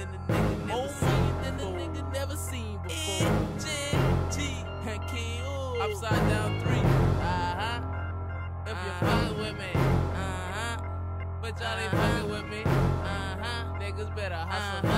than a nigga never oh seen, than a nigga never seen before. And K-O. Upside down three. Uh-huh. If uh-huh. you're fine with me. Uh-huh. But y'all ain't uh-huh. fine with me. Uh-huh. Niggas better hustle. Uh-huh.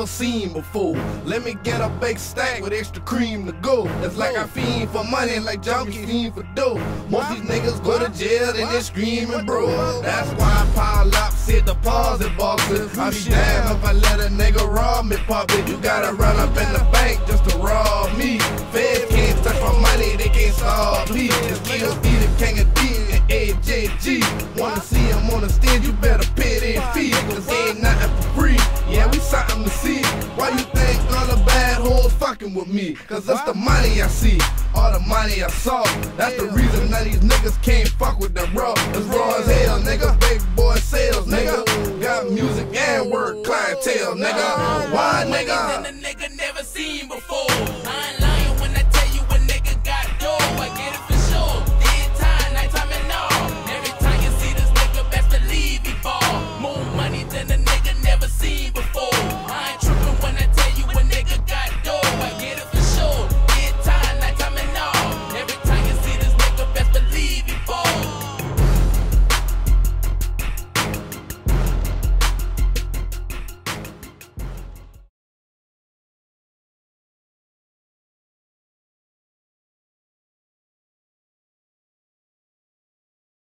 never seen before. Let me get a big stack with extra cream to go. It's like I fiend for money, like junkies fiend for dough. Most these niggas go to jail and they screaming, bro. That's why I pile up, sit the deposit boxes. I'm damn if I let a nigga rob me, puppy, You gotta run up in the bank just to rob me. Feds can't touch my money, they can't solve me. It's be the king of fucking with me. Cause that's the money I see, all the money I saw. That's the reason that these niggas can't fuck with the raw. It's raw as hell, nigga. Big boy sales, nigga. Got music and work clientele, nigga.